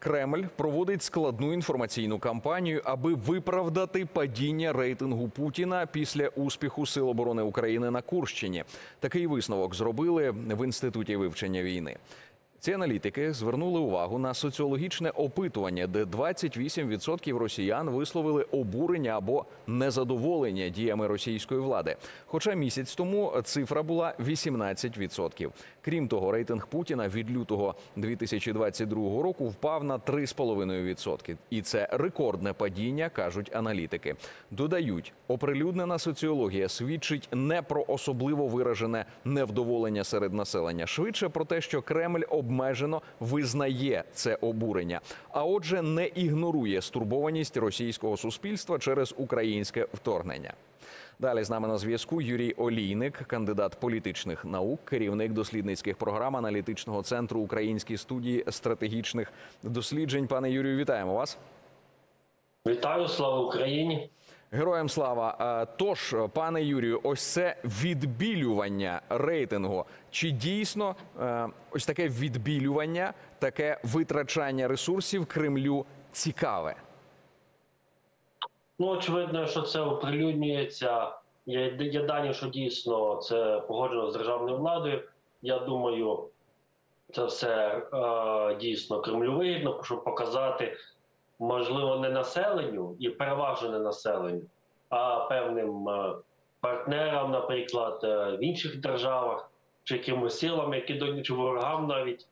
Кремль проводить складну інформаційну кампанію, аби виправдати падіння рейтингу Путіна після успіху Сил оборони України на Курщині. Такий висновок зробили в інституті вивчення війни. Ці аналітики звернули увагу на соціологічне опитування, де 28% росіян висловили обурення або незадоволення діями російської влади. Хоча місяць тому цифра була 18%. Крім того, рейтинг Путіна від лютого 2022 року впав на 3,5%. І це рекордне падіння, кажуть аналітики. Додають, оприлюднена соціологія свідчить не про особливо виражене невдоволення серед населення, швидше про те, що Кремль обмежено визнає це обурення, а отже, не ігнорує стурбованість російського суспільства через українське вторгнення. Далі з нами на зв'язку Юрій Олійник, кандидат політичних наук, керівник дослідницьких програм аналітичного центру Української студії стратегічних досліджень. Пане Юрію, вітаємо вас. Вітаю, слава Україні! Героям слава. Е, Тож, пане Юрію, ось це відбілювання рейтингу. Чи дійсно е, ось таке відбілювання, таке витрачання ресурсів Кремлю цікаве? Ну, очевидно, що це оприлюднюється. Є, є дані, що дійсно це погоджено з державною владою. Я думаю, це все е, дійсно Кремлю вигідно, щоб показати, можливо, не населенню і переважно не населенню, а певним е, партнерам, наприклад, е, в інших державах, чи якимось силам, які до чи ворогам навіть,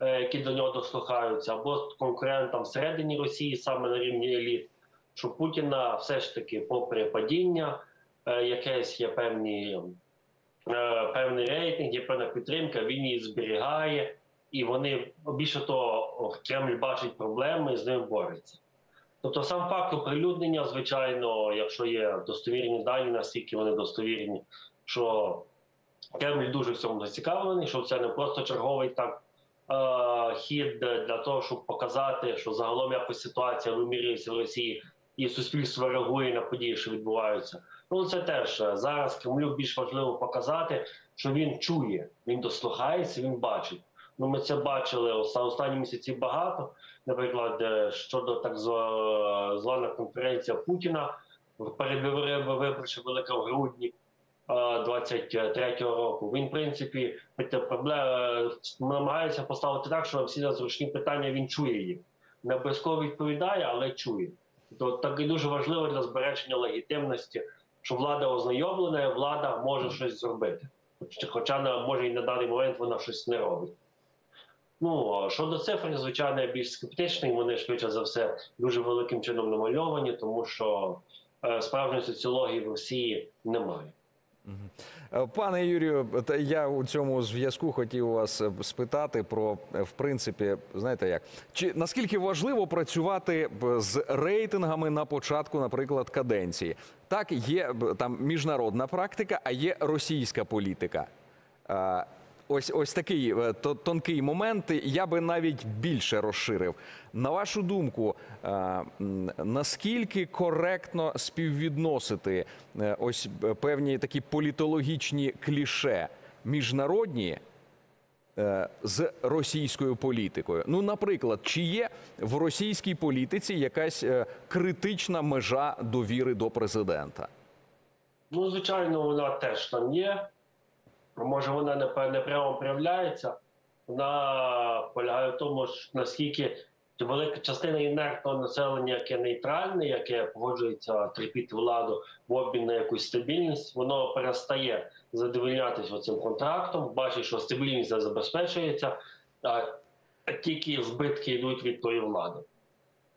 е, які до нього дослухаються, або конкурентам всередині Росії, саме на рівні еліт. Що Путіна все ж таки, попри падіння, якесь є певні, певний рейтинг, є певна підтримка, він її зберігає, і вони більше того, Кремль бачить проблеми і з ними бореться. Тобто, сам факт оприлюднення, звичайно, якщо є достовірні дані, наскільки вони достовірні, що Кремль дуже в цьому зацікавлений, що це не просто черговий так е, хід для того, щоб показати, що загалом якось ситуація вимірюється в Росії, і суспільство реагує на події, що відбуваються. Ну це теж е, зараз Кремлю більш важливо показати, що він чує, він дослухається, він бачить. Ну, ми це бачили останні місяці багато. Наприклад, е, щодо так звана конференція Путіна передвиборча велика в грудні. 23-го року він в принципі проблем намагається поставити так, що всі незручні питання він чує їх. Не обов'язково відповідає, але чує. То так і дуже важливо для збереження легітимності, що влада ознайомлена, влада може щось зробити. Хоча на може і на даний момент вона щось не робить. Ну щодо цифр, звичайно, я більш скептичний. Вони швидше за все дуже великим чином намальовані, тому що е, справжньої соціології в Росії немає. Е, Пане Юрію, я у цьому зв'язку хотів вас е, спитати про в принципі, знаєте як, чи наскільки важливо працювати з рейтингами на початку, наприклад, каденції? Так, є там міжнародна практика, а є російська політика. Ось ось такий е, тонкий момент. Я би навіть більше розширив. На вашу думку, е, наскільки коректно співвідносити е, ось певні такі політологічні кліше міжнародні з російською політикою? Ну, наприклад, чи є в російській політиці якась критична межа довіри до президента? Ну, звичайно, вона теж там є. Може, вона не, не прямо проявляється. Вона полягає в тому, що наскільки велика частина інертного населення, яке нейтральне, яке погоджується терпіти владу в обмін на якусь стабільність, воно перестає задовольнятися цим контрактом, бачить, що стабільність забезпечується, а тільки збитки йдуть від тої влади.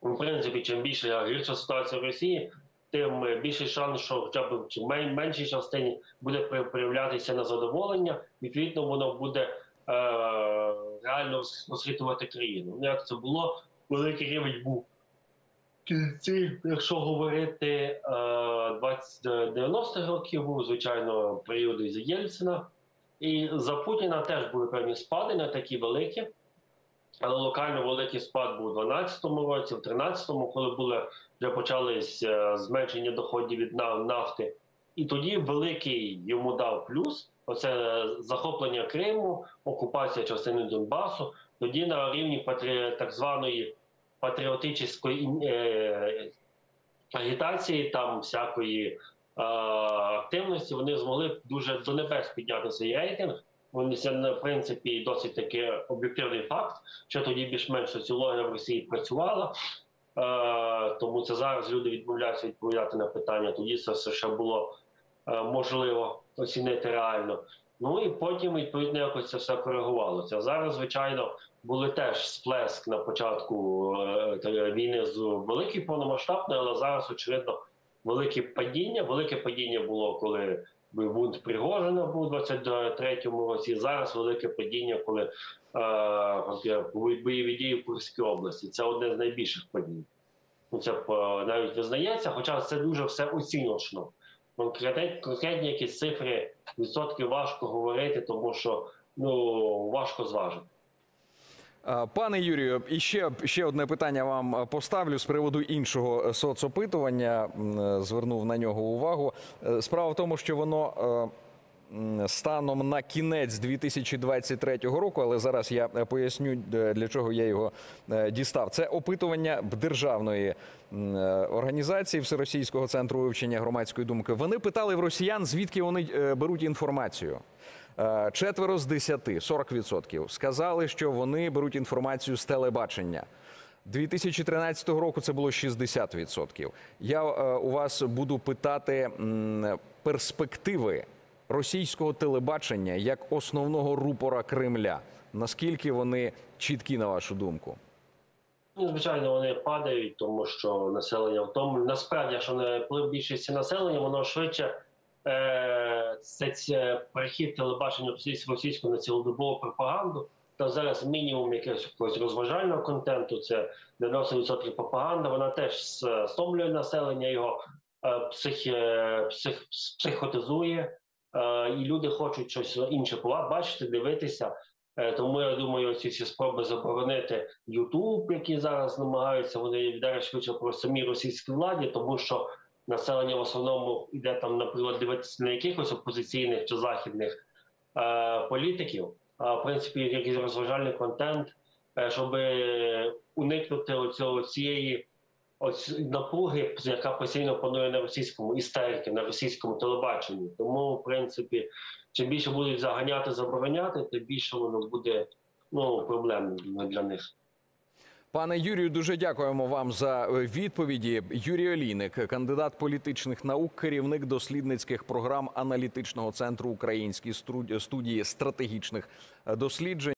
В принципі, чим більше гірша ситуація в Росії, тим більший шанс, що хоча б в меншій частині буде проявлятися незадоволення, відповідно, воно буде е, реально розхитувати країну. Ну, Як це було, великий рівень був кінці, якщо говорити е, 20 90-х років, був звичайно періоди за Єльцина. І за Путіна теж були певні спади, не такі великі. Але локально великий спад був у 2012 році, в 2013, коли були вже почались е, зменшення доходів від нафти. І тоді великий йому дав плюс. Оце захоплення Криму, окупація частини Донбасу. Тоді на рівні патрі... так званої патріотичної е, агітації, там всякої е, активності, вони змогли дуже до небес підняти свій рейтинг. Вони це в принципі досить таки об'єктивний факт, що тоді більш-менш соціологія в Росії працювала. Е, тому це зараз люди відмовляються відповідати на питання. Тоді це все ще було е, можливо оцінити реально. Ну і потім відповідно якось це все коригувалося. Зараз, звичайно, були теж сплеск на початку е, війни з великий повномасштабний, але зараз очевидно велике падіння. Велике падіння було, коли бунт Пригожина був у 23-му році. Зараз велике падіння, коли е, бойові дії в Курській області. Це одне з найбільших падінь. Ну, це е, навіть визнається, хоча це дуже все оціночно. Конкретні якісь цифри, відсотки важко говорити, тому що ну важко зважити. А, Пане Юрію, і ще, ще одне питання вам е, поставлю з приводу іншого е, соцопитування. Е, Звернув на нього увагу. Е, Справа в тому, що воно е, станом на кінець 2023 року, але зараз я е, поясню, е, для чого я його е, дістав. Це опитування державної е, організації Всеросійського центру вивчення громадської думки. Вони питали в росіян, звідки вони е, беруть інформацію. Е, Четверо з десяти, 40%, сказали, що вони беруть інформацію з телебачення. 2013 року це було 60%. Я е, у вас буду питати перспективи російського телебачення як основного рупора Кремля. Наскільки вони чіткі, на вашу думку? Ну, звичайно, вони падають, тому що населення в тому насправді, якщо не вплив більшості населення, воно швидше це, це перехід телебачення російського на цілодобову пропаганду. Та зараз мінімум якогось розважального контенту, це 90% пропаганда. Вона теж стомлює населення, його е, псих, е, псих, психотизує, е, і люди хочуть щось інше бачити, дивитися. Е, Тому я думаю, ці всі спроби заборонити Ютуб, які зараз намагаються, вони вдарять швидше про самі російській владі, тому що населення в основному йде там, наприклад, дивитися на якихось опозиційних чи західних е, політиків, а в принципі якийсь розважальний контент, е, щоб уникнути оцього цієї ось напруги, яка постійно панує на російському істерики, на російському телебаченні. Тому, в принципі, чим більше будуть заганяти, забороняти, тим більше воно буде ну, проблем для них. Пане Юрію, дуже дякуємо вам за е, відповіді. Юрій Олійник, кандидат політичних наук, керівник дослідницьких програм аналітичного центру Української студії стратегічних досліджень.